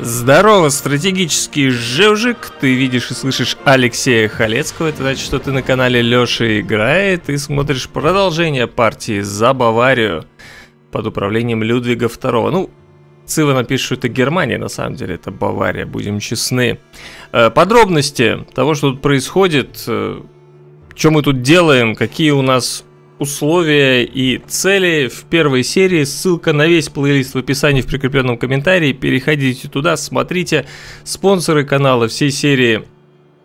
Здорово, стратегический жевжик. Ты видишь и слышишь Алексея Халецкого. Это значит, что ты на канале Лёша играет и смотришь продолжение партии за Баварию под управлением Людвига II. Ну, Цива напишет, что это Германия, на самом деле это Бавария, будем честны. Э, подробности того, что тут происходит, э, что мы тут делаем, какие у нас условия и цели в первой серии. Ссылка на весь плейлист в описании в прикрепленном комментарии. Переходите туда, смотрите. Спонсоры канала всей серии,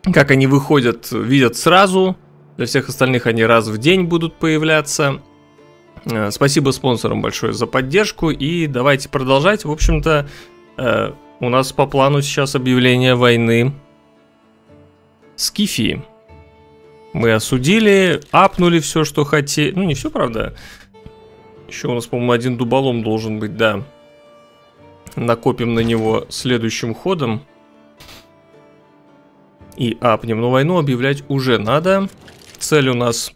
как они выходят, видят сразу. Для всех остальных они раз в день будут появляться. Э, спасибо спонсорам большое за поддержку. И давайте продолжать. В общем-то, э, у нас по плану сейчас объявление войны Скифии. Мы осудили, апнули все, что хотели. Ну, не все, правда. Еще у нас, по-моему, один дуболом должен быть, да. Накопим на него следующим ходом. И апнем. Но войну объявлять уже надо. Цель у нас...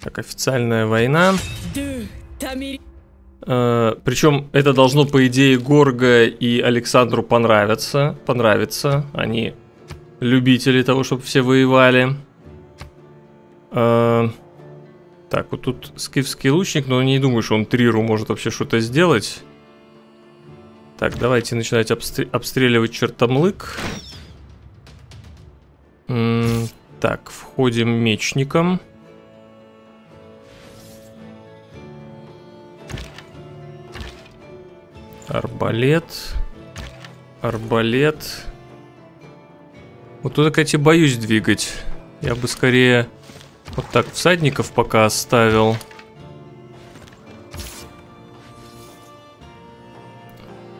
Так, официальная война. Uh, причем это должно, по идее, Горго и Александру понравиться. Понравиться. Они любители того, чтобы все воевали. А, так, вот тут скифский лучник, но не думаю, что он Триру может вообще что-то сделать. Так, давайте начинать обстр обстреливать чертомлык. М так, входим мечником. Арбалет. Арбалет. Вот тут, кстати, боюсь двигать. Я бы скорее вот так всадников пока оставил.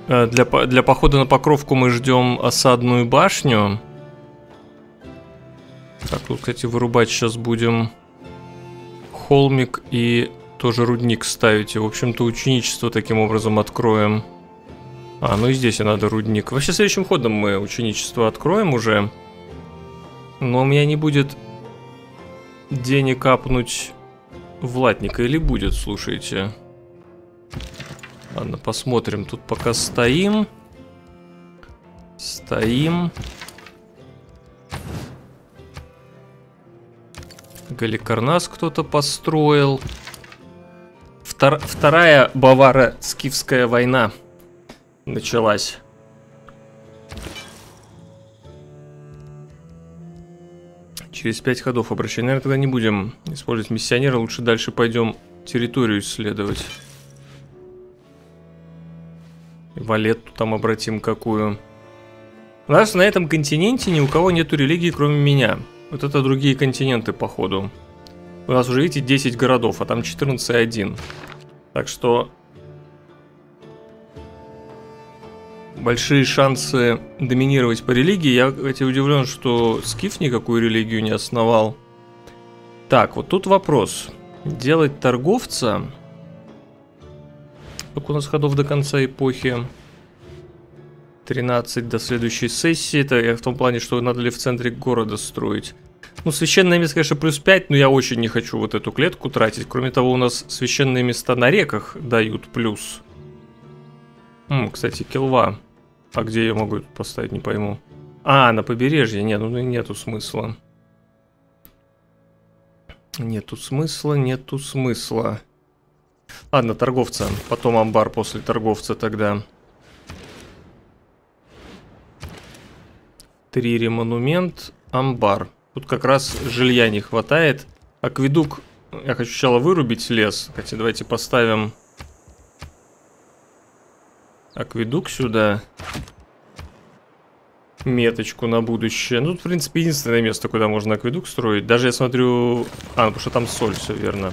Э, для, для похода на Покровку мы ждем осадную башню. Так, тут, кстати, вырубать сейчас будем холмик и тоже рудник ставить. в общем-то, ученичество таким образом откроем. А, ну и здесь и надо рудник. Вообще, следующим ходом мы ученичество откроем уже. Но у меня не будет денег капнуть в латника или будет, слушайте. Ладно, посмотрим. Тут пока стоим. Стоим. Галикарнас кто-то построил. Втор вторая Бавара-Скифская война началась. Через 5 ходов обращения. Наверное, тогда не будем использовать миссионера. Лучше дальше пойдем территорию исследовать. Валетту там обратим какую. У нас на этом континенте ни у кого нету религии, кроме меня. Вот это другие континенты, походу. У нас уже, видите, 10 городов, а там 14,1. Так что большие шансы доминировать по религии. Я, кстати, удивлен, что Скиф никакую религию не основал. Так, вот тут вопрос. Делать торговца... Сколько у нас ходов до конца эпохи? 13 до следующей сессии. Это я в том плане, что надо ли в центре города строить. Ну, священное место, конечно, плюс 5, но я очень не хочу вот эту клетку тратить. Кроме того, у нас священные места на реках дают плюс. М, кстати, килва. А где я могу поставить, не пойму. А, на побережье. Нет, ну нету смысла. Нету смысла, нету смысла. Ладно, торговца. Потом амбар после торговца тогда. Трири монумент, амбар. Тут как раз жилья не хватает. Акведук. Я хочу сначала вырубить лес. Хотя давайте поставим акведук сюда. Меточку на будущее. Ну, тут, в принципе, единственное место, куда можно акведук строить. Даже я смотрю... А, ну, потому что там соль, все верно.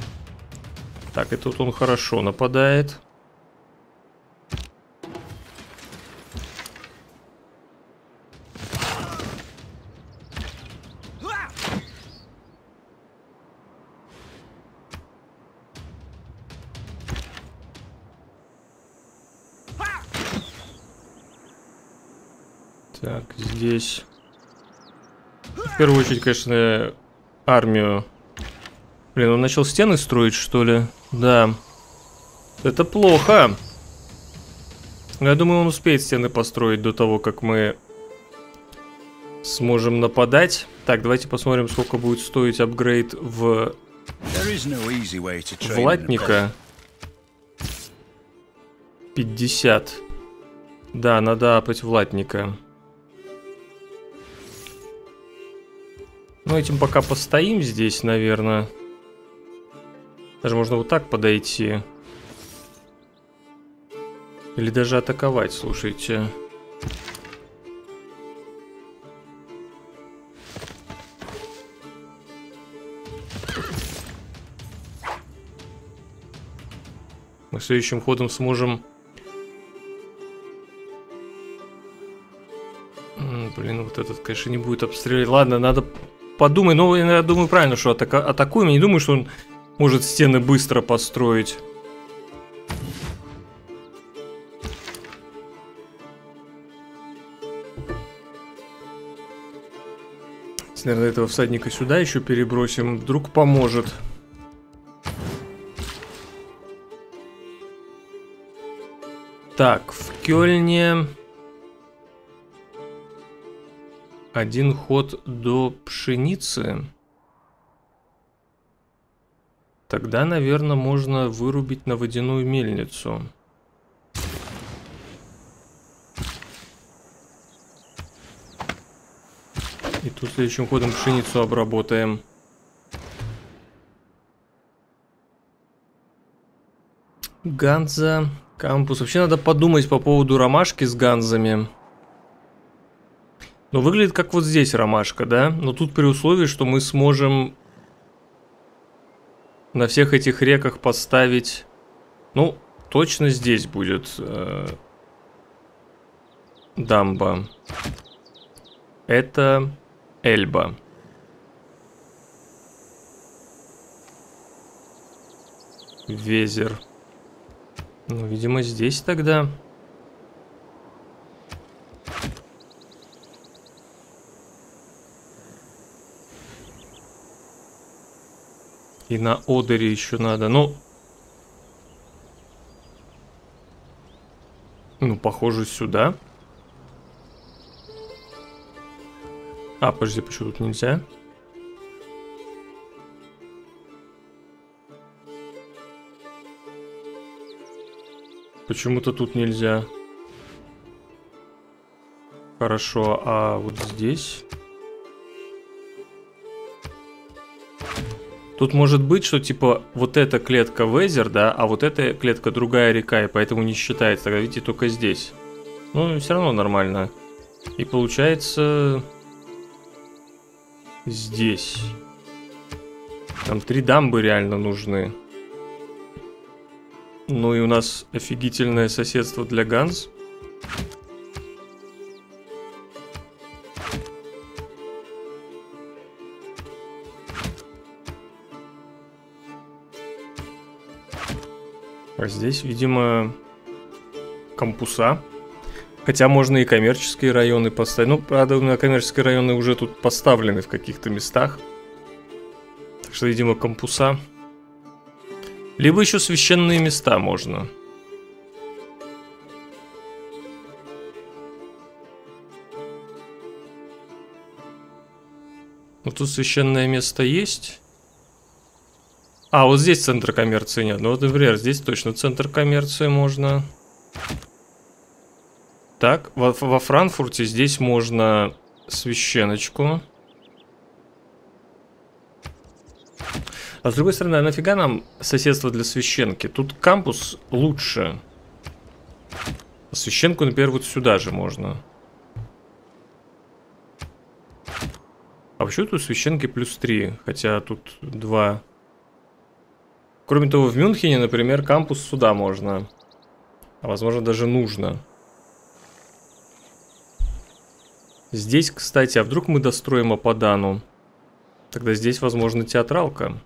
Так, и тут он хорошо нападает. Так, здесь... В первую очередь, конечно, армию. Блин, он начал стены строить, что ли? Да. Это плохо. Я думаю, он успеет стены построить до того, как мы сможем нападать. Так, давайте посмотрим, сколько будет стоить апгрейд в Влатника. 50. Да, надо апать Влатника. Ну, этим пока постоим здесь, наверное. Даже можно вот так подойти. Или даже атаковать, слушайте. Мы следующим ходом сможем... Блин, вот этот, конечно, не будет обстрелять. Ладно, надо подумать. Ну, я думаю, правильно, что атака атакуем. Я не думаю, что он может стены быстро построить. Наверное, этого всадника сюда еще перебросим. Вдруг поможет. Так, в Кёльне... Один ход до пшеницы. Тогда, наверное, можно вырубить на водяную мельницу. И тут следующим ходом пшеницу обработаем. Ганза, кампус. Вообще надо подумать по поводу ромашки с ганзами. Ну, выглядит как вот здесь ромашка, да? Но тут при условии, что мы сможем на всех этих реках поставить... Ну, точно здесь будет э, дамба. Это Эльба. Везер. Ну, видимо, здесь тогда. И на Одере еще надо. Ну, ну, похоже, сюда. А, подожди, почему тут нельзя? Почему-то тут нельзя. Хорошо, а вот здесь... Тут может быть, что типа вот эта клетка Везер, да, а вот эта клетка другая река, и поэтому не считается. Тогда видите, только здесь. Ну, все равно нормально. И получается... Здесь. Там три дамбы реально нужны. Ну и у нас офигительное соседство для Ганс. А здесь, видимо, кампуса. Хотя можно и коммерческие районы поставить. Ну, правда, на коммерческие районы уже тут поставлены в каких-то местах. Так что, видимо, кампуса. Либо еще священные места можно. Ну, тут священное место есть. А, вот здесь центр коммерции нет. Ну вот, например, здесь точно центр коммерции можно. Так, во, во Франкфурте здесь можно священочку. А с другой стороны, а нафига нам соседство для священки? Тут кампус лучше. Священку, например, вот сюда же можно. А почему тут священки плюс 3? Хотя тут 2. Кроме того, в Мюнхене, например, кампус сюда можно. А возможно, даже нужно. Здесь, кстати, а вдруг мы достроим Ападану? Тогда здесь, возможно, театралка.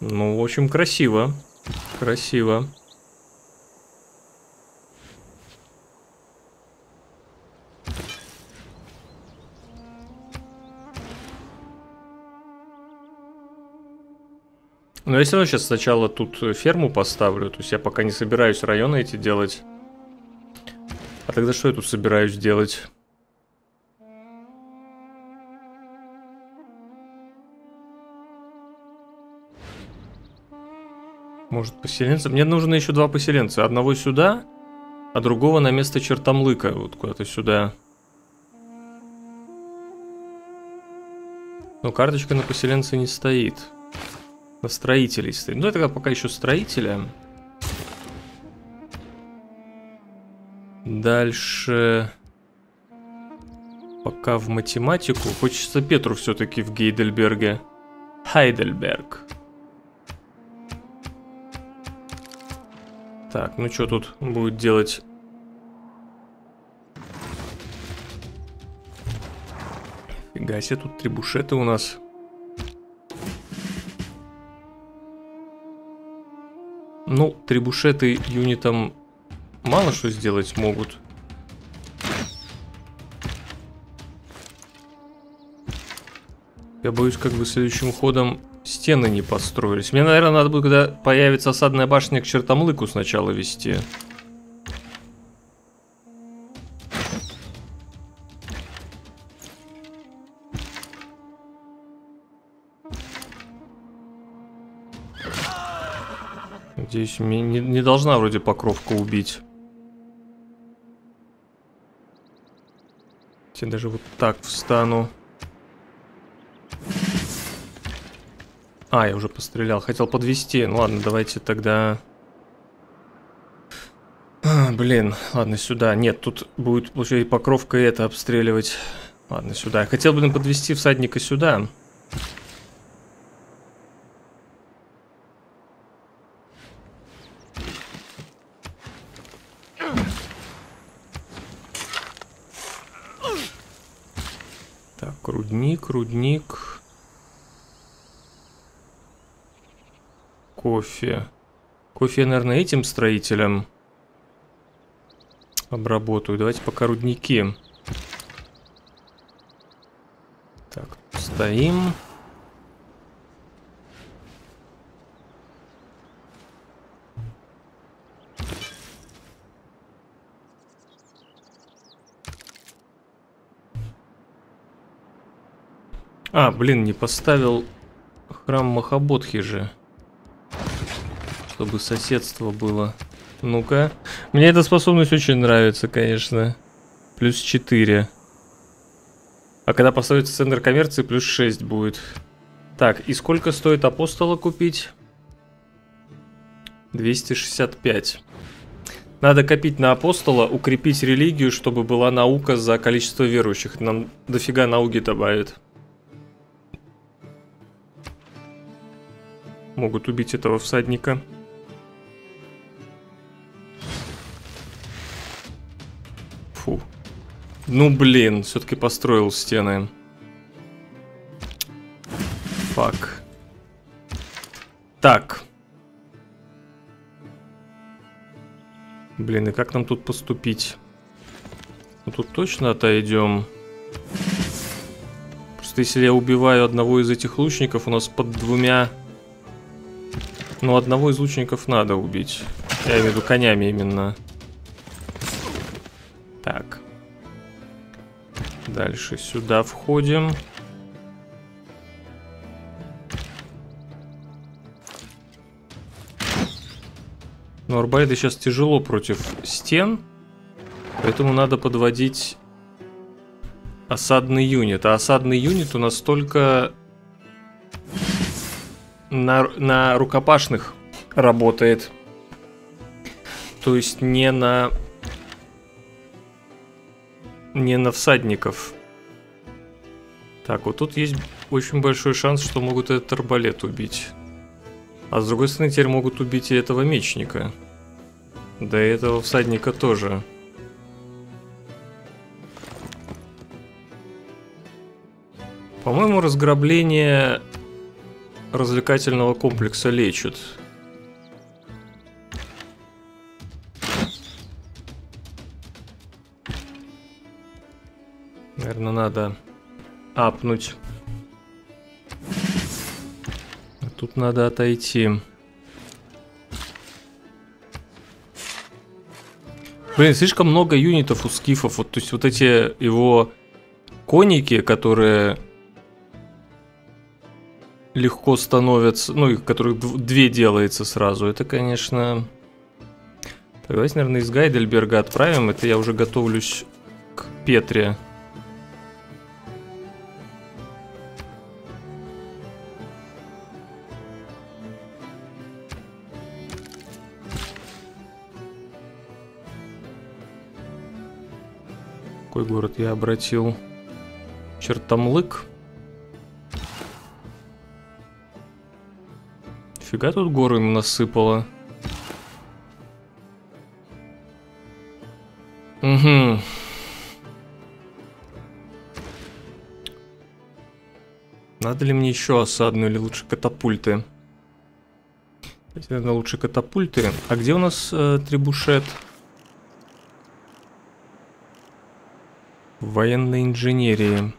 Ну, в общем, красиво. Красиво. Но я все равно сейчас сначала тут ферму поставлю, то есть я пока не собираюсь районы эти делать. А тогда что я тут собираюсь делать? Может поселенца? Мне нужно еще два поселенца. Одного сюда, а другого на место чертомлыка. Вот куда-то сюда. Но карточка на поселенца не стоит. На строителей стоит. Ну, это пока еще строителя. Дальше... Пока в математику. Хочется Петру все-таки в Гейдельберге. Хайдельберг. Так, ну что тут будет делать? Фига себе, тут трибушеты у нас. Ну, трибушеты юнитам мало что сделать могут. Я боюсь, как бы следующим ходом стены не построились. Мне, наверное, надо будет, когда появится осадная башня, к чертомлыку сначала вести. Надеюсь, мне не, не должна вроде покровка убить. Я даже вот так встану. А, я уже пострелял. Хотел подвести. Ну ладно, давайте тогда... А, блин, ладно, сюда. Нет, тут будет, получается, и покровка это обстреливать. Ладно, сюда. Я хотел, блин, подвести всадника сюда. Так, рудник, рудник. Кофе. Кофе, наверное, этим строителям обработаю. Давайте пока рудники. Так, стоим. А, блин, не поставил храм Махабодхи же чтобы соседство было. Ну-ка. Мне эта способность очень нравится, конечно. Плюс 4. А когда поставится центр коммерции, плюс 6 будет. Так, и сколько стоит апостола купить? 265. Надо копить на апостола, укрепить религию, чтобы была наука за количество верующих. Нам дофига науки добавит. Могут убить этого всадника. Фу. Ну блин, все-таки построил стены. Фак. Так. Блин, и как нам тут поступить? Ну тут точно отойдем. Просто если я убиваю одного из этих лучников, у нас под двумя... Ну, одного из лучников надо убить. Я имею в виду конями именно. Так. Дальше сюда входим. Но арбалеты сейчас тяжело против стен. Поэтому надо подводить осадный юнит. А осадный юнит у нас только на, на рукопашных работает. То есть не на не на всадников. Так, вот тут есть очень большой шанс, что могут этот арбалет убить. А с другой стороны, теперь могут убить и этого мечника. Да и этого всадника тоже. По-моему, разграбление развлекательного комплекса лечит. Наверное, надо апнуть Тут надо отойти. Блин, слишком много юнитов у скифов. Вот, то есть вот эти его коники, которые легко становятся, ну, их которых две делается сразу, это, конечно... Так, давайте, наверное, из Гайдельберга отправим. Это я уже готовлюсь к Петре. Какой город я обратил? Чертомлык. Фига тут горы насыпало. Угу. Надо ли мне еще осадную или лучше катапульты? Наверное, лучше катапульты. А где у нас э, трибушет? Военной инженерии.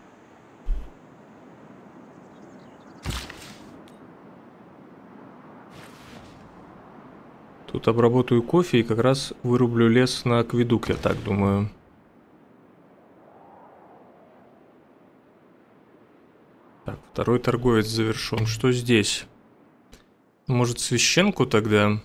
Тут обработаю кофе и как раз вырублю лес на акведук, я так думаю. Так, второй торговец завершен. Что здесь? Может, священку тогда?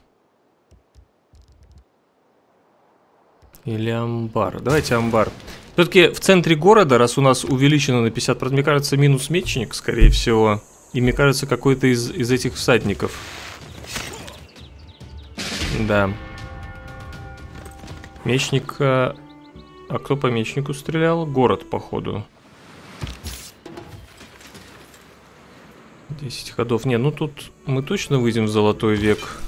Или амбар? Давайте амбар. Все-таки в центре города, раз у нас увеличено на 50%, мне кажется, минус мечник, скорее всего. И мне кажется, какой-то из, из этих всадников. Да. Мечник... А, а кто по мечнику стрелял? Город, походу. 10 ходов. Не, ну тут мы точно выйдем в золотой век.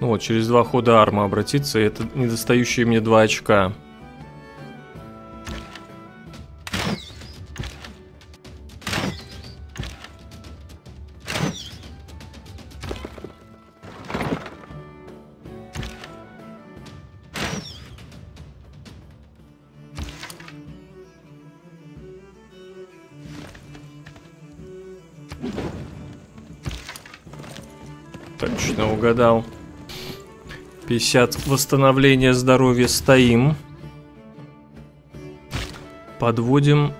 Ну вот, через два хода арма обратиться, и это недостающие мне два очка. 50 восстановления здоровья стоим. Подводим.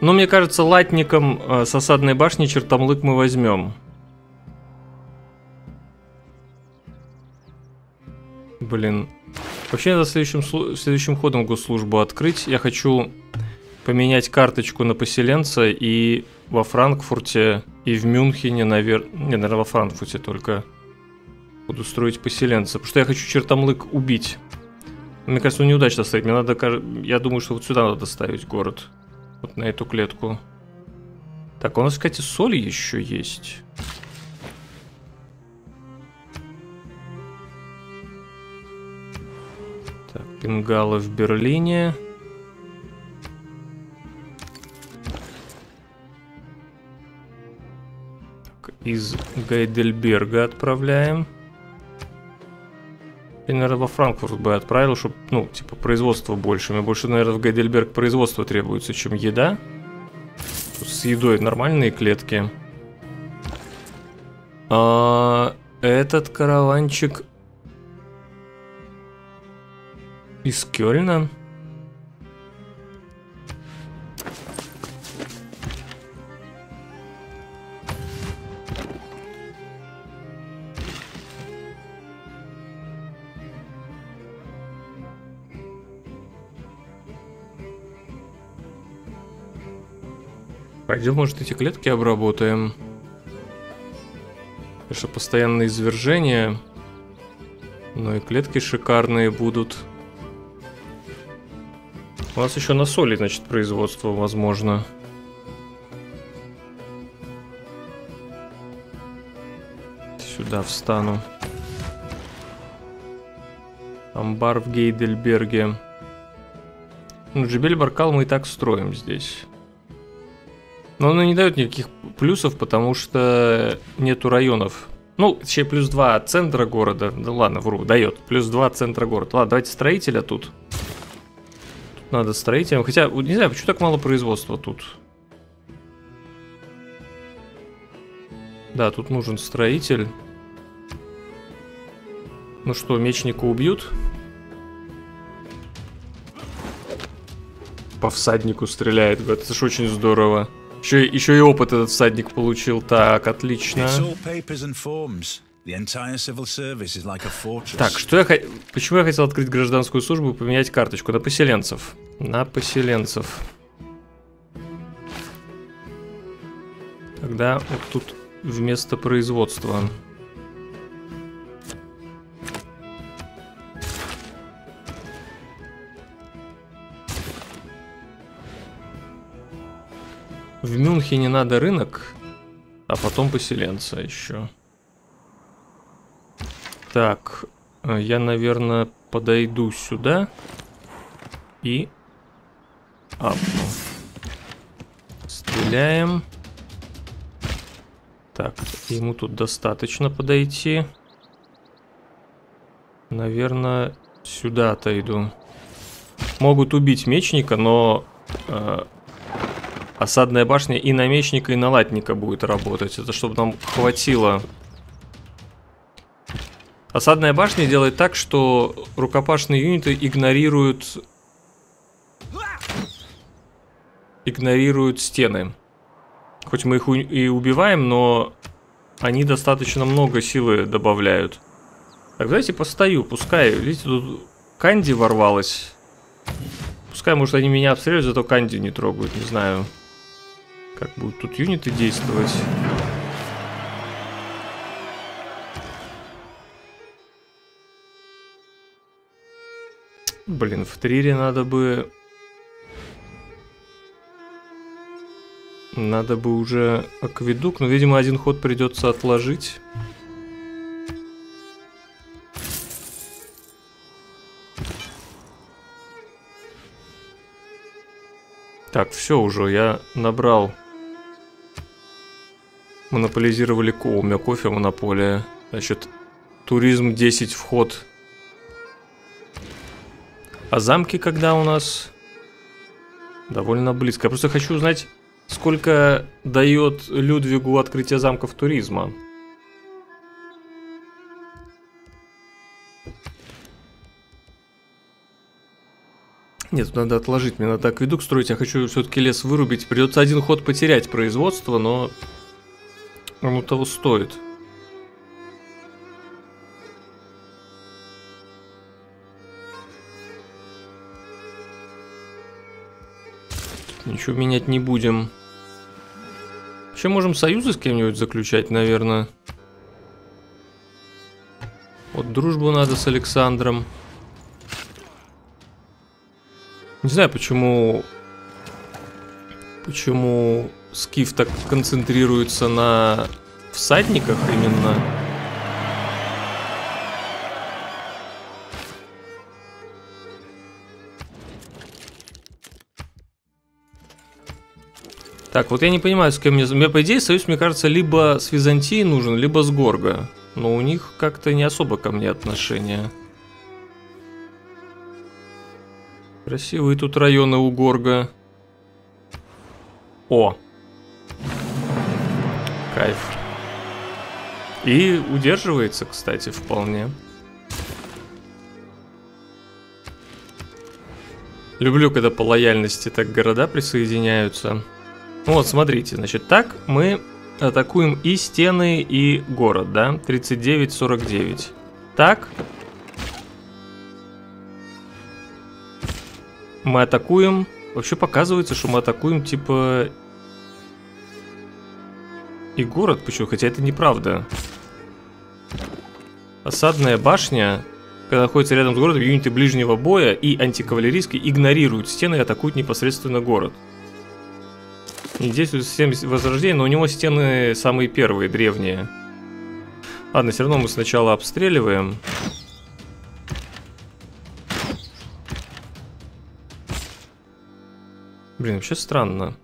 Ну, мне кажется, латником э, с осадной башни чертомлык мы возьмем. Блин. Вообще надо следующим, следующим ходом госслужбу открыть. Я хочу поменять карточку на поселенца и во Франкфурте, и в Мюнхене, наверное... Не, наверное, во Франкфурте только буду строить поселенца. Потому что я хочу чертомлык убить. Мне кажется, он неудачно стоит. Мне надо... Я думаю, что вот сюда надо ставить город. Вот на эту клетку. Так, у нас, кстати, соли еще есть. Так, пингалы в Берлине. Из Гайдельберга отправляем. Я, наверное, во Франкфурт бы отправил, чтобы, ну, типа, производство больше. Мне больше, наверное, в Гайдельберг производство требуется, чем еда. С едой нормальные клетки. А, этот караванчик из Кёльна. Пойдем, может, эти клетки обработаем. Что постоянные извержения. Но и клетки шикарные будут. У нас еще на соли, значит, производство возможно. Сюда встану. Амбар в Гейдельберге. Ну, Джибель Баркал мы и так строим здесь. Но оно не дает никаких плюсов, потому что нету районов. Ну, еще плюс 2 от центра города. Да ладно, вру, дает. Плюс 2 от центра города. Ладно, давайте строителя тут. Тут надо строителям. Хотя, не знаю, почему так мало производства тут. Да, тут нужен строитель. Ну что, мечника убьют? По всаднику стреляет. Это же очень здорово. Еще, еще и опыт этот всадник получил. Так, отлично. Так, что я почему я хотел открыть гражданскую службу и поменять карточку на поселенцев? На поселенцев. Тогда вот тут вместо производства. В Мюнхене надо рынок, а потом поселенца еще. Так, э, я, наверное, подойду сюда и апну. Стреляем. Так, ему тут достаточно подойти. Наверное, сюда отойду. Могут убить мечника, но э, Осадная башня и на мечника, и на латника будет работать. Это чтобы нам хватило. Осадная башня делает так, что рукопашные юниты игнорируют... Игнорируют стены. Хоть мы их и убиваем, но они достаточно много силы добавляют. Так, давайте постою, пускай. Видите, тут Канди ворвалась. Пускай, может, они меня обстреливают, зато Канди не трогают, не знаю. Как будут тут юниты действовать? Блин, в трире надо бы... Надо бы уже акведук, но, видимо, один ход придется отложить. Так, все уже, я набрал Монополизировали ко. У меня кофе монополия. Значит, туризм 10 вход. А замки когда у нас? Довольно близко. Я просто хочу узнать, сколько дает Людвигу открытие замков туризма. Нет, надо отложить, мне надо акведук строить, я хочу все-таки лес вырубить. Придется один ход потерять производство, но оно того стоит. Ничего менять не будем. Вообще можем союзы с кем-нибудь заключать, наверное. Вот дружбу надо с Александром. Не знаю, почему... Почему Скиф так концентрируется на всадниках именно. Так, вот я не понимаю, с кем мне... Мне, по идее, союз, мне кажется, либо с Византией нужен, либо с Горго. Но у них как-то не особо ко мне отношения. Красивые тут районы у Горга. О, Кайф. И удерживается, кстати, вполне. Люблю, когда по лояльности так города присоединяются. Вот, смотрите, значит, так мы атакуем и стены, и город, да? 39-49. Так. Мы атакуем... Вообще показывается, что мы атакуем, типа, и город, почему? Хотя это неправда. Осадная башня, когда находится рядом с городом, юниты ближнего боя и антикавалерийские игнорируют стены и атакуют непосредственно город. Не действует система возрождения, но у него стены самые первые, древние. Ладно, все равно мы сначала обстреливаем. Блин, вообще странно.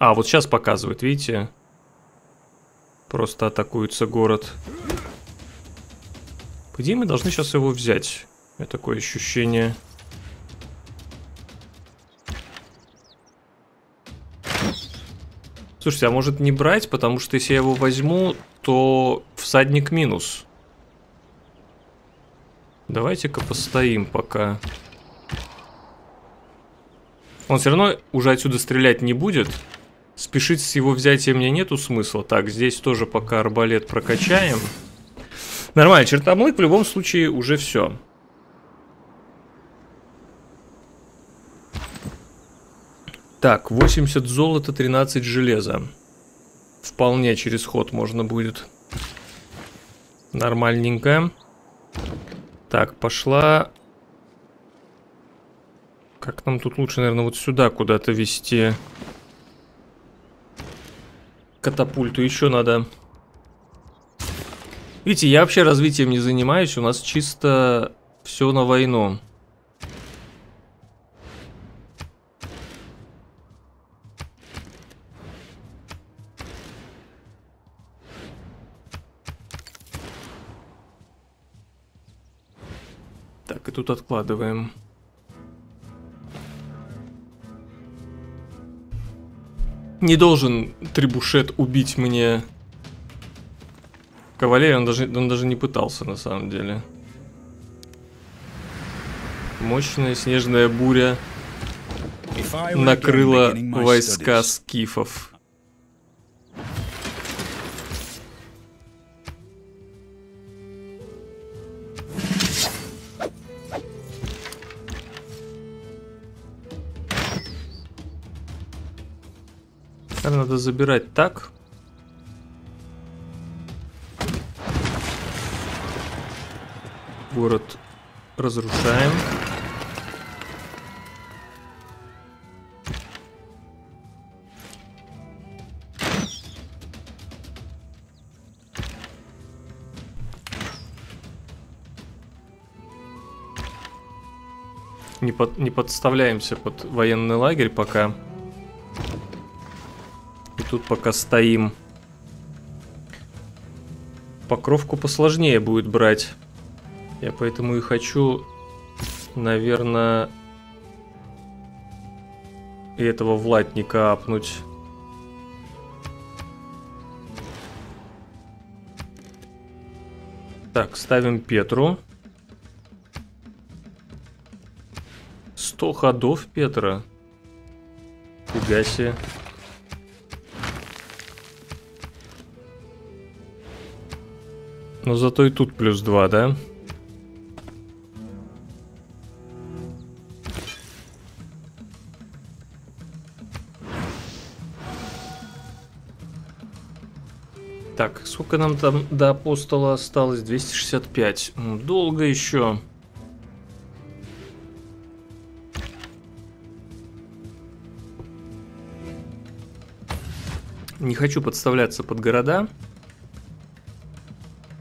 А, вот сейчас показывает, видите? Просто атакуется город. Где мы должны сейчас его взять? У такое ощущение. Слушайте, а может не брать, потому что если я его возьму, то всадник минус. Давайте-ка постоим пока. Он все равно уже отсюда стрелять не будет. Спешить с его взятием мне нету смысла. Так, здесь тоже пока арбалет прокачаем. Нормально, чертомлык в любом случае уже все. Так, 80 золота, 13 железа. Вполне через ход можно будет. Нормальненько. Так, пошла... Как нам тут лучше, наверное, вот сюда куда-то вести катапульту. Еще надо... Видите, я вообще развитием не занимаюсь. У нас чисто все на войну. Так, и тут откладываем. Не должен Трибушет убить мне кавалерию, он даже, он даже не пытался на самом деле. Мощная снежная буря накрыла войска скифов. Надо забирать так. Город разрушаем. Не, под, не подставляемся под военный лагерь пока тут пока стоим. Покровку посложнее будет брать. Я поэтому и хочу, наверное, и этого Влатника апнуть. Так, ставим Петру. 100 ходов Петра. Фига себе. Но зато и тут плюс 2, да? Так, сколько нам там до апостола осталось? 265. Долго еще. Не хочу подставляться под города.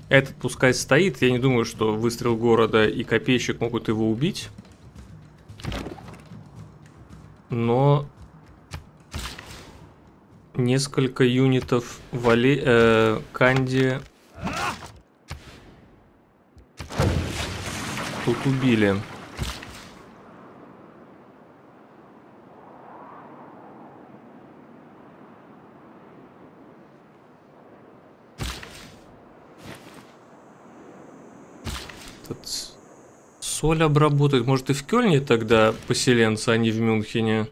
Этот пускай стоит. Я не думаю, что выстрел города и копейщик могут его убить. Но несколько юнитов вали, э, Канди тут убили. Соль обработать. Может и в Кёльне тогда поселенцы, а не в Мюнхене.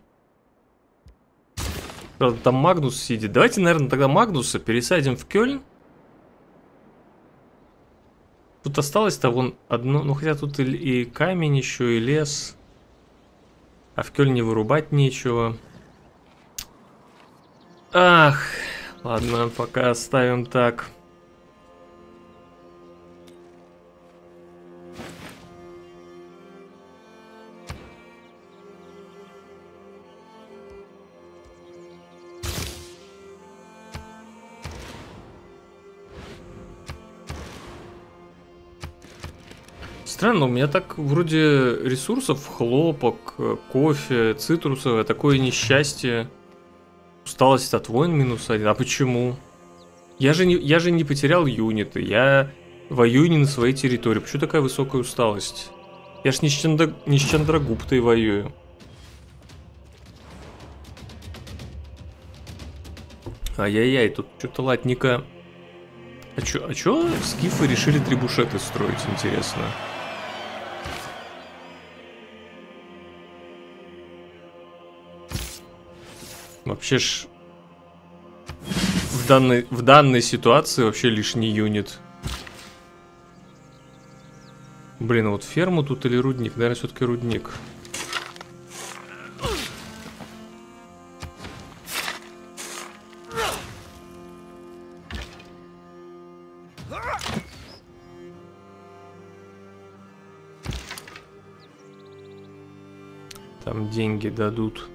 Правда, там Магнус сидит. Давайте, наверное, тогда Магнуса пересадим в Кёльн. Тут осталось-то вон одно... Ну, хотя тут и, и камень еще, и лес. А в Кёльне вырубать нечего. Ах, ладно, пока оставим так. Странно, у меня так вроде ресурсов, хлопок, кофе, цитрусовое, такое несчастье. Усталость от войн минус один. А почему? Я же не, я же не потерял юниты, я Воюй не на своей территории. Почему такая высокая усталость? Я ж не с, Чандра... не с Чандрагуптой воюю. Ай-яй-яй, тут что-то латника... А чё, а чё скифы решили трибушеты строить, интересно? Вообще ж... В данной, в данной ситуации вообще лишний юнит. Блин, а вот ферму тут или рудник? Наверное, все-таки рудник. Там деньги дадут.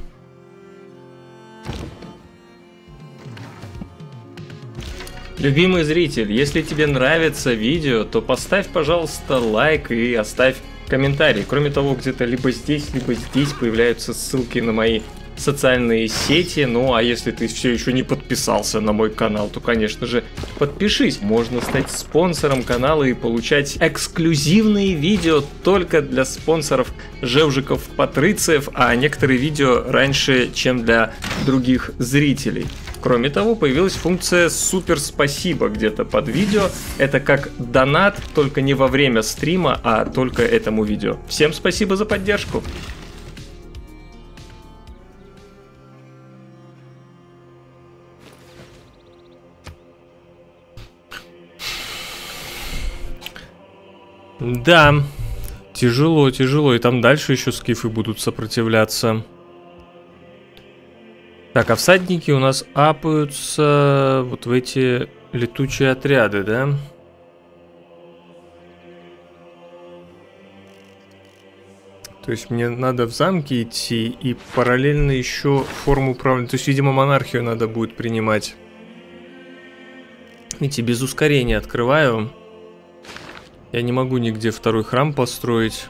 Любимый зритель, если тебе нравится видео, то поставь, пожалуйста, лайк и оставь комментарий. Кроме того, где-то либо здесь, либо здесь появляются ссылки на мои социальные сети. Ну а если ты все еще не подписался на мой канал, то, конечно же, подпишись. Можно стать спонсором канала и получать эксклюзивные видео только для спонсоров Жевжиков Патрициев, а некоторые видео раньше, чем для других зрителей. Кроме того, появилась функция «Супер спасибо» где-то под видео. Это как донат, только не во время стрима, а только этому видео. Всем спасибо за поддержку. Да, тяжело, тяжело. И там дальше еще скифы будут сопротивляться. Так, а всадники у нас апаются вот в эти летучие отряды, да? То есть мне надо в замке идти и параллельно еще форму управления. То есть, видимо, монархию надо будет принимать. Видите, без ускорения открываю. Я не могу нигде второй храм построить.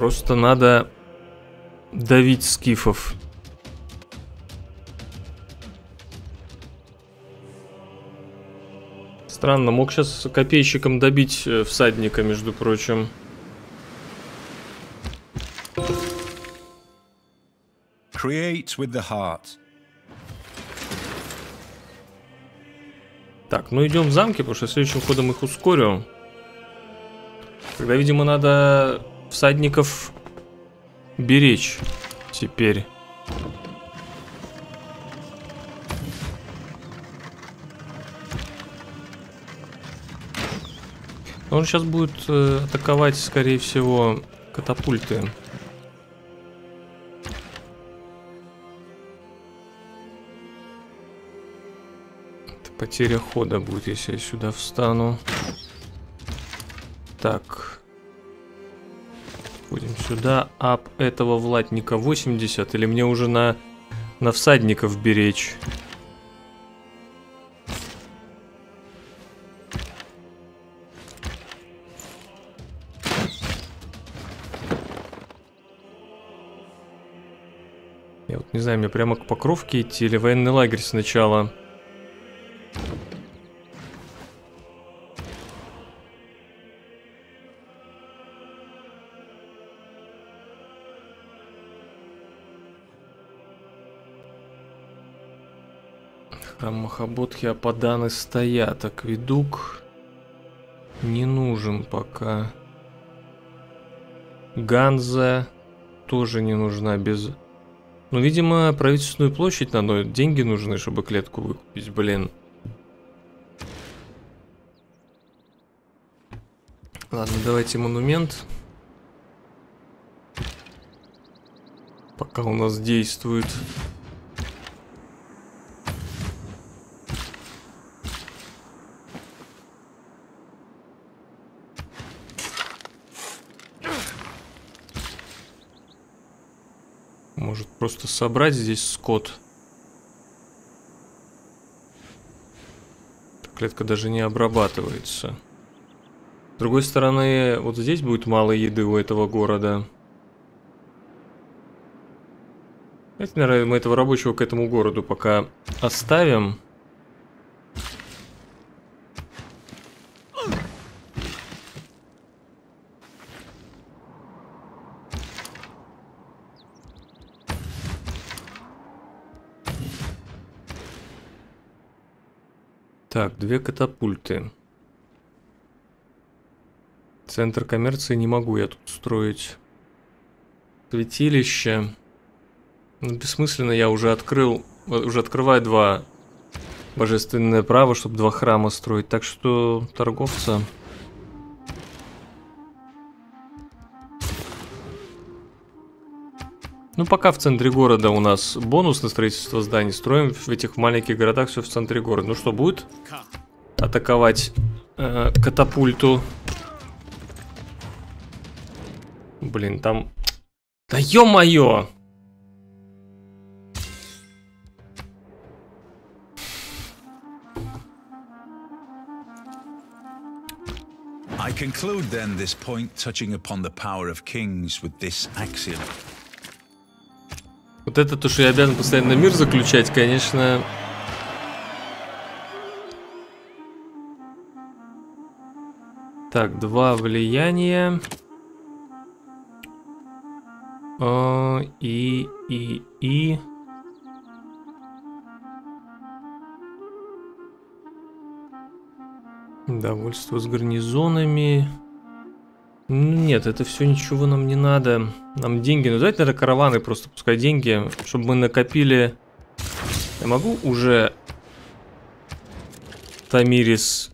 Просто надо давить скифов. Странно, мог сейчас копейщиком добить э, всадника, между прочим. Create with the heart. Так, ну идем в замки, потому что следующим ходом их ускорю. Тогда, видимо, надо всадников беречь теперь. Он сейчас будет э, атаковать, скорее всего, катапульты. Потеря хода будет, если я сюда встану. Так. Будем сюда. Ап этого влатника 80. Или мне уже на, на всадников беречь? Я вот не знаю, мне прямо к Покровке идти или военный лагерь сначала? Там Махабодхи Ападаны стоят. Акведук не нужен пока. Ганза тоже не нужна без... Ну, видимо, правительственную площадь надо. Деньги нужны, чтобы клетку выкупить, блин. Ладно, давайте монумент. Пока у нас действует. Может просто собрать здесь скот. Клетка даже не обрабатывается. С другой стороны, вот здесь будет мало еды у этого города. Давайте, наверное, мы этого рабочего к этому городу пока оставим. Так, две катапульты. Центр коммерции не могу я тут строить. Святилище. Ну, бессмысленно, я уже открыл, уже открываю два божественное право, чтобы два храма строить. Так что торговца... Ну, пока в центре города у нас бонус на строительство зданий. Строим в этих маленьких городах все в центре города. Ну что, будет атаковать э, катапульту? Блин, там... Да ё-моё! I conclude then this point touching upon the power of kings with this axiom. Вот это то, что я обязан постоянно мир заключать, конечно... Так, два влияния. О, и, и, и... Довольство с гарнизонами. Нет, это все ничего нам не надо. Нам деньги. Ну давайте, наверное, караваны просто пускай деньги, чтобы мы накопили. Я могу уже Тамирис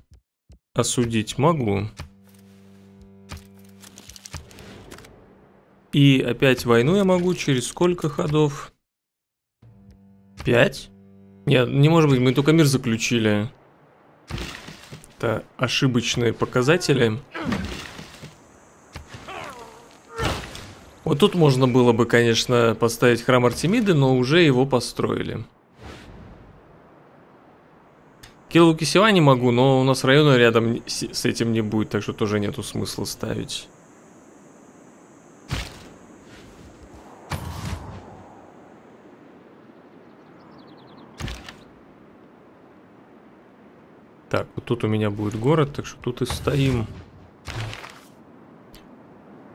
осудить? Могу. И опять войну я могу через сколько ходов? Пять? Нет, не может быть, мы только мир заключили. Это ошибочные показатели. Вот тут можно было бы, конечно, поставить храм Артемиды, но уже его построили. Килу Кисева не могу, но у нас района рядом с этим не будет, так что тоже нету смысла ставить. Так, вот тут у меня будет город, так что тут и стоим.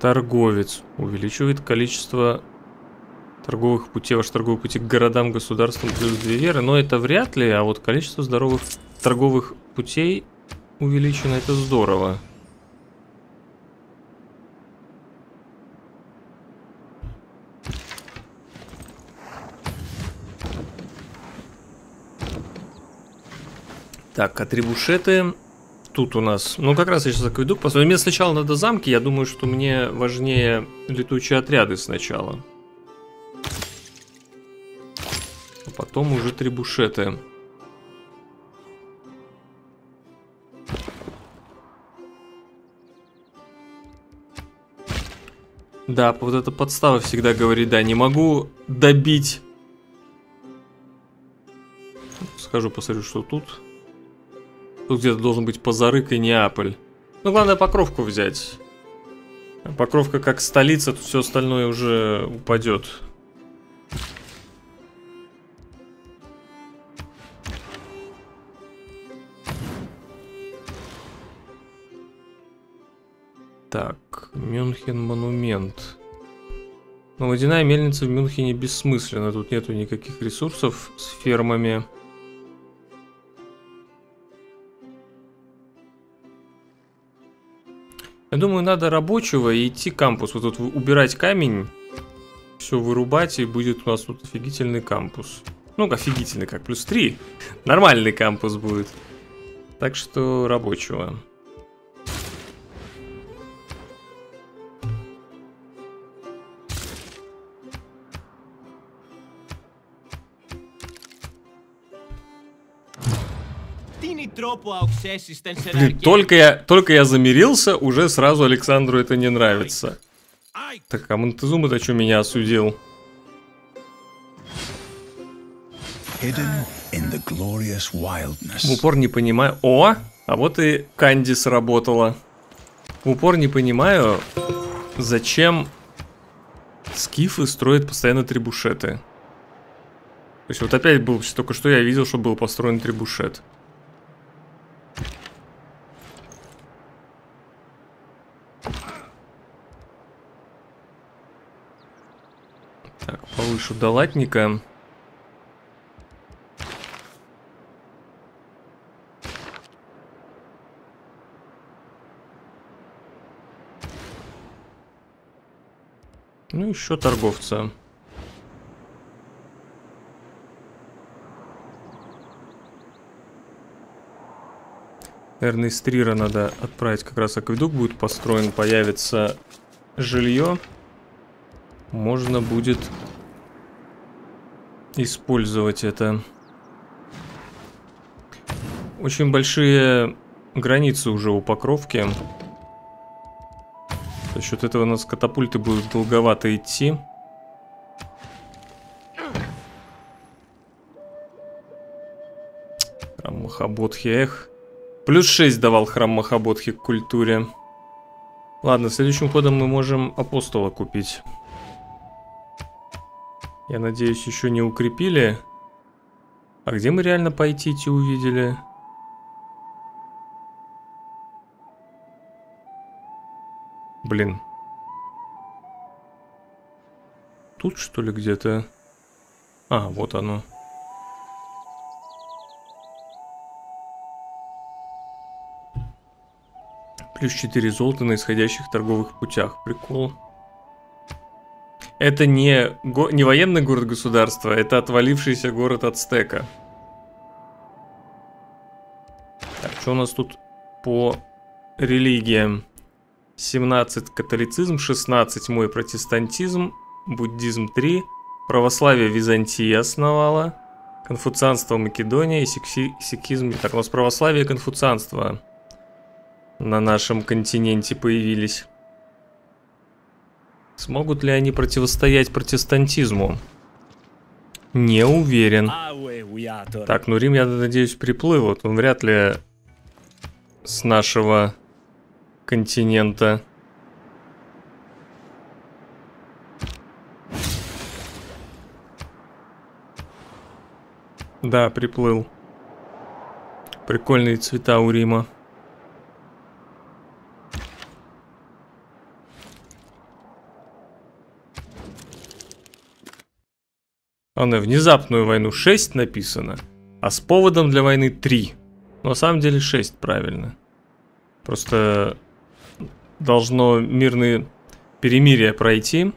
Торговец. Увеличивает количество торговых путей, ваши торговые пути к городам, государствам плюс две веры. Но это вряд ли, а вот количество здоровых торговых путей увеличено, это здорово. Так, атрибушеты тут у нас... Ну, как раз я сейчас акведук посмотрим. Мне сначала надо замки, я думаю, что мне важнее летучие отряды сначала. А потом уже трибушеты. Да, вот эта подстава всегда говорит, да, не могу добить. Схожу, посмотрю, что тут. Тут где-то должен быть Позарык и Неаполь. Ну, главное Покровку взять. Покровка как столица, тут все остальное уже упадет. Так, Мюнхен монумент. Но водяная мельница в Мюнхене бессмысленна. Тут нету никаких ресурсов с фермами. Я думаю, надо рабочего и идти кампус. Вот тут убирать камень, все вырубать, и будет у нас тут офигительный кампус. Ну, офигительный как, плюс 3. Нормальный кампус будет. Так что рабочего. Блин, только я, только я замирился, уже сразу Александру это не нравится. Так, а Монтезума-то что меня осудил? В упор не понимаю... О, а вот и Канди сработала. В упор не понимаю, зачем скифы строят постоянно трибушеты. То есть вот опять был, только что я видел, что был построен трибушет. Так, повышу до латника. Ну, еще торговца. Наверное, из Трира надо отправить как раз акведук будет построен, появится жилье. Можно будет использовать это. Очень большие границы уже у покровки. За счет этого у нас катапульты будут долговато идти. Храм Махаботхи, эх. Плюс 6 давал храм Махаботхи к культуре. Ладно, следующим ходом мы можем апостола купить. Я надеюсь, еще не укрепили. А где мы реально пойти идти увидели? Блин. Тут что ли где-то? А, вот оно. Плюс 4 золота на исходящих торговых путях. Прикол. Это не, го не военный город государства, это отвалившийся город от стека. Так, что у нас тут по религиям? 17 католицизм, 16 мой протестантизм, буддизм 3, православие Византия основала, конфуцианство Македония и секси, сикизм. Так, у нас православие и конфуцианство на нашем континенте появились. Смогут ли они противостоять протестантизму? Не уверен. Так, ну Рим, я надеюсь, приплывут. Он вряд ли с нашего континента. Да, приплыл. Прикольные цвета у Рима. А на внезапную войну 6 написано, а с поводом для войны 3. Но на самом деле 6 правильно. Просто должно мирное перемирие пройти.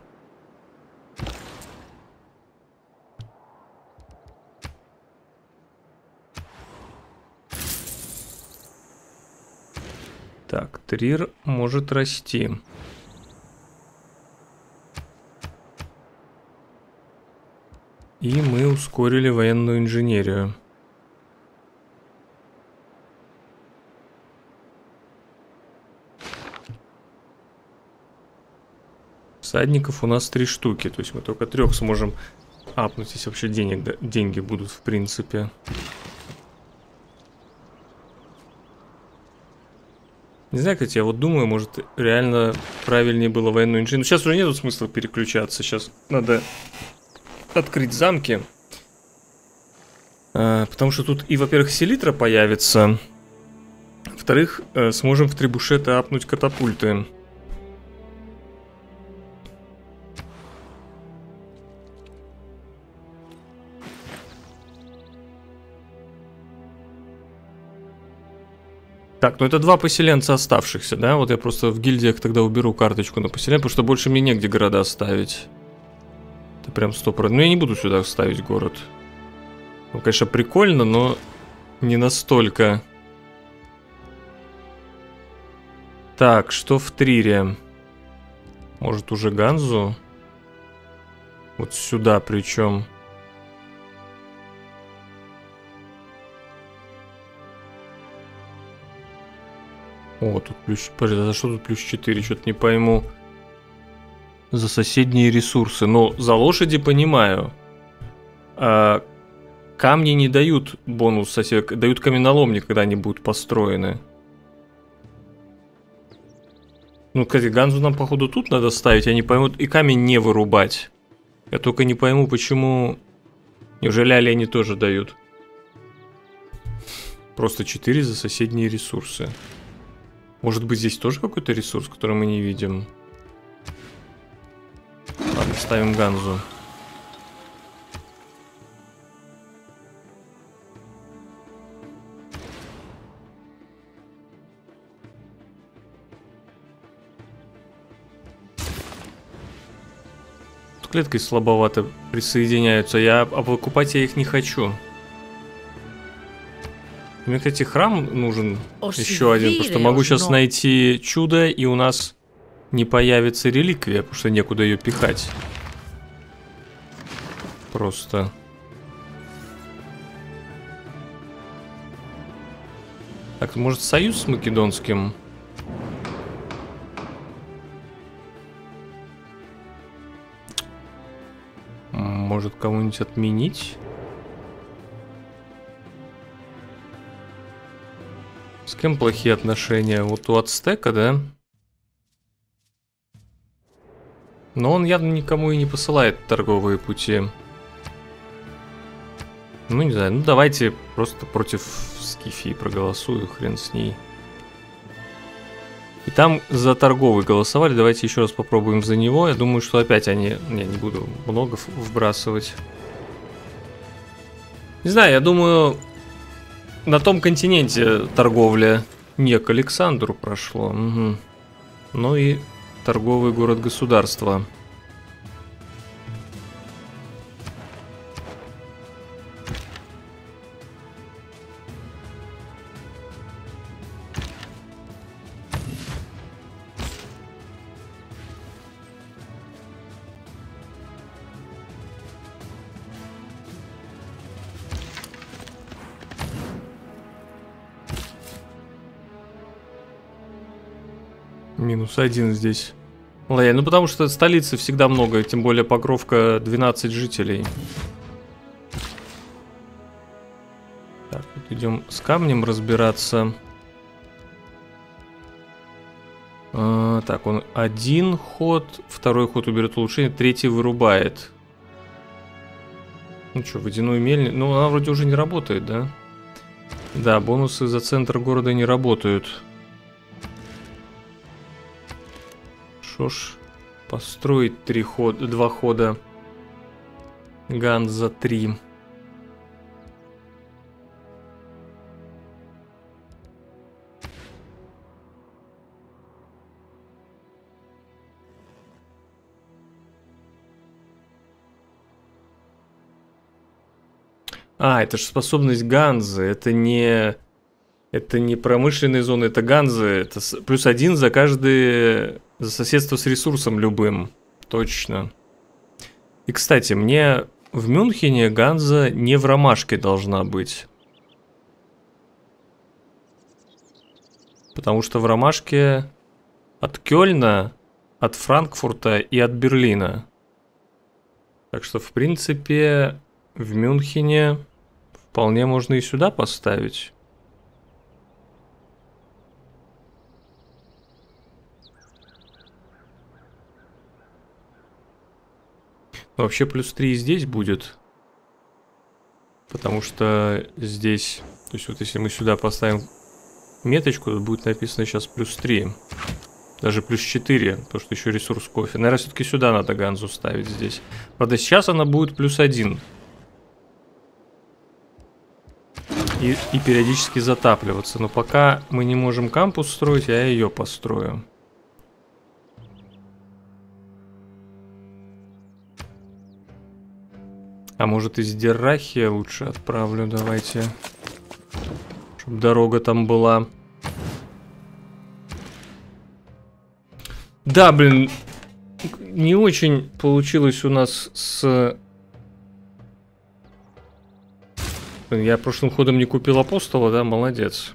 Так, Трир может расти. И мы ускорили военную инженерию. Всадников у нас три штуки, то есть мы только трех сможем апнуть, если вообще денег, да, деньги будут в принципе. Не знаю, кстати, я вот думаю, может реально правильнее было военную инженерию. Сейчас уже нет смысла переключаться, сейчас надо открыть замки. А, потому что тут и, во-первых, селитра появится. Во-вторых, э, сможем в трибушеты апнуть катапульты. Так, ну это два поселенца оставшихся, да? Вот я просто в гильдиях тогда уберу карточку на поселение, потому что больше мне негде города оставить. Прям стопор. Ну я не буду сюда ставить город. Ну, конечно, прикольно, но не настолько. Так, что в Трире? Может уже Ганзу? Вот сюда причем. О, тут плюс... Подожди, а за что тут плюс 4? Что-то не пойму за соседние ресурсы. Но за лошади понимаю. А, камни не дают бонус сосед, дают каменоломни, когда они будут построены. Ну, кстати, Ганзу нам, походу, тут надо ставить, я не пойму, и камень не вырубать. Я только не пойму, почему... Неужели олени тоже дают? Просто 4 за соседние ресурсы. Может быть здесь тоже какой-то ресурс, который мы не видим? Ставим Ганзу. клеткой слабовато присоединяются. Я, а выкупать я их не хочу. Мне, кстати, храм нужен еще один. Просто могу сейчас найти чудо, и у нас не появится реликвия, потому что некуда ее пихать. Просто. Так, может союз с македонским? Может кого-нибудь отменить? С кем плохие отношения? Вот у Ацтека, да? Но он явно никому и не посылает торговые пути. Ну, не знаю, ну давайте просто против Скифии проголосую, хрен с ней. И там за торговый голосовали, давайте еще раз попробуем за него. Я думаю, что опять они... Не, не буду много вбрасывать. Не знаю, я думаю, на том континенте торговля не к Александру прошло. Угу. Ну и торговый город-государство. Минус один здесь. Лэй, ну потому что столицы всегда много, тем более Покровка 12 жителей. Так, вот идем с камнем разбираться. А, так, он один ход, второй ход уберет улучшение, третий вырубает. Ну что, водяную мельницу? Ну, она вроде уже не работает, да? Да, бонусы за центр города не работают. Что ж, построить три хода, два хода. Ганс за три. А, это же способность Ганзы, это не... Это не промышленные зоны, это Ганзы, это плюс один за каждый за соседство с ресурсом любым. Точно. И, кстати, мне в Мюнхене Ганза не в ромашке должна быть. Потому что в ромашке от Кёльна, от Франкфурта и от Берлина. Так что, в принципе, в Мюнхене вполне можно и сюда поставить. Вообще плюс 3 здесь будет. Потому что здесь... То есть вот если мы сюда поставим меточку, то будет написано сейчас плюс 3. Даже плюс 4, потому что еще ресурс кофе. Наверное, все-таки сюда надо Ганзу ставить здесь. Правда, сейчас она будет плюс 1. И, и периодически затапливаться. Но пока мы не можем кампус строить, я ее построю. А может из Деррахия лучше отправлю, давайте. Чтобы дорога там была. Да, блин, не очень получилось у нас с... Я прошлым ходом не купил апостола, да, молодец.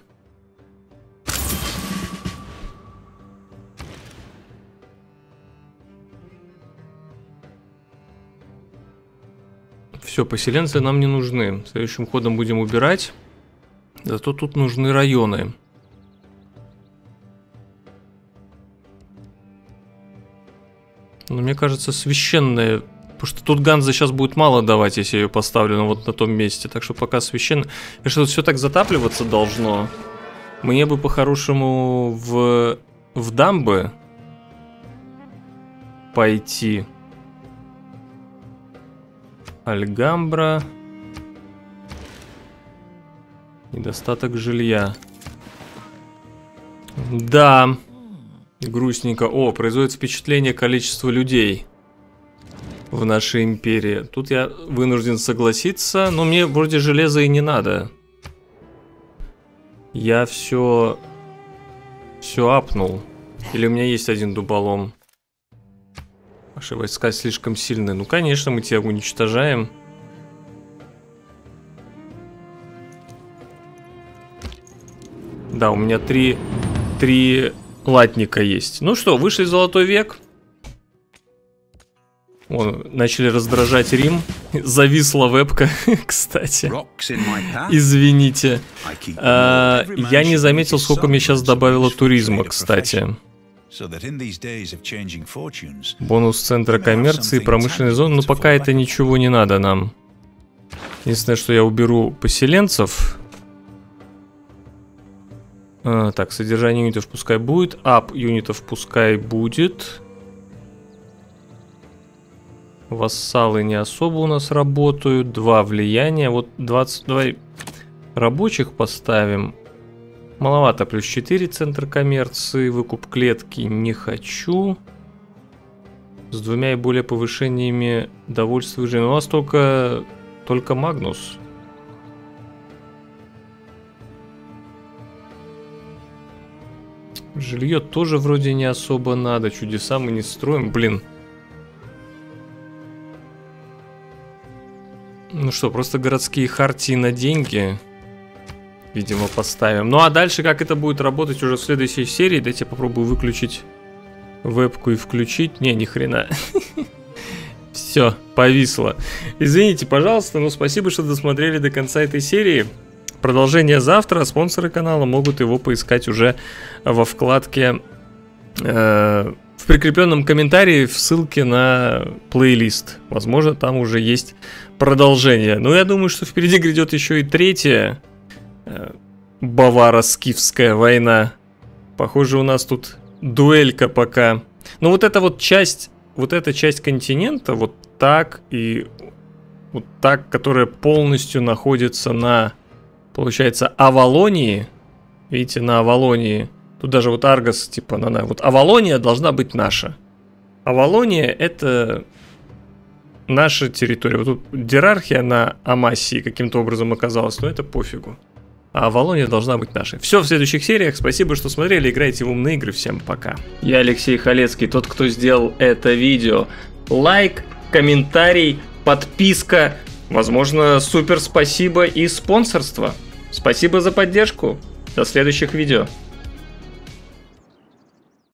Все, поселенцы нам не нужны. Следующим ходом будем убирать. Зато тут нужны районы. Но мне кажется, священное Потому что тут Ганза сейчас будет мало давать, если я ее поставлю ну, вот на том месте. Так что пока священно... И что тут все так затапливаться должно. Мне бы по-хорошему в... в дамбы пойти. Альгамбра. Недостаток жилья. Да. Грустненько. О, производит впечатление количества людей в нашей империи. Тут я вынужден согласиться, но мне вроде железа и не надо. Я все... Все апнул. Или у меня есть один дуболом? Наши войска слишком сильные. Ну, конечно, мы тебя уничтожаем. Да, у меня три, три латника есть. Ну что, вышли золотой век. Вон, начали раздражать Рим. Зависла вебка, кстати. Извините. А, я не заметил, сколько мне сейчас добавило туризма, кстати. Бонус центра коммерции, промышленной зоны, но пока это ничего не надо нам. Единственное, что я уберу поселенцев. А, так, содержание юнитов пускай будет. Ап юнитов пускай будет. Вассалы не особо у нас работают. Два влияния. Вот 20... Давай рабочих поставим. Маловато. Плюс 4 центр коммерции. Выкуп клетки не хочу. С двумя и более повышениями довольствия жизни. У нас только... Только Магнус. Жилье тоже вроде не особо надо. Чудеса мы не строим. Блин. Ну что, просто городские хартии на деньги, видимо, поставим. Ну а дальше, как это будет работать уже в следующей серии, дайте я попробую выключить вебку и включить. Не, ни хрена. Все, повисло. Извините, пожалуйста, но спасибо, что досмотрели до конца этой серии. Продолжение завтра. Спонсоры канала могут его поискать уже во вкладке э, в прикрепленном комментарии в ссылке на плейлист. Возможно, там уже есть продолжение. Но я думаю, что впереди грядет еще и третья э, Баваро-Скифская война. Похоже, у нас тут дуэлька пока. Но вот эта вот часть, вот эта часть континента, вот так и вот так, которая полностью находится на, получается, Авалонии. Видите, на Авалонии. Тут даже вот Аргос, типа, на, на, вот Авалония должна быть наша. Авалония это наша территория. Вот тут дирархия на Амасии каким-то образом оказалась, но это пофигу. А Волония должна быть нашей. Все в следующих сериях. Спасибо, что смотрели. Играйте в умные игры. Всем пока. Я Алексей Халецкий, тот, кто сделал это видео. Лайк, комментарий, подписка, возможно, супер спасибо и спонсорство. Спасибо за поддержку. До следующих видео.